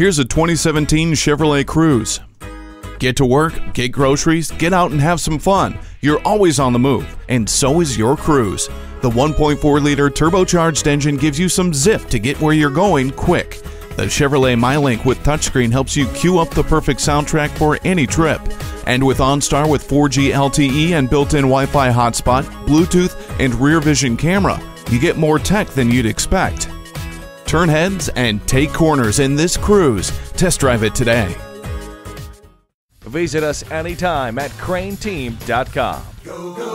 Here's a 2017 Chevrolet Cruze. Get to work, get groceries, get out and have some fun. You're always on the move, and so is your Cruze. The 1.4 liter turbocharged engine gives you some zip to get where you're going quick. The Chevrolet MyLink with touchscreen helps you cue up the perfect soundtrack for any trip. And with OnStar with 4G LTE and built in Wi Fi hotspot, Bluetooth, and rear vision camera, you get more tech than you'd expect. Turn heads and take corners in this Cruze. Test drive it today. Visit us anytime at crainteam.com. Go, go,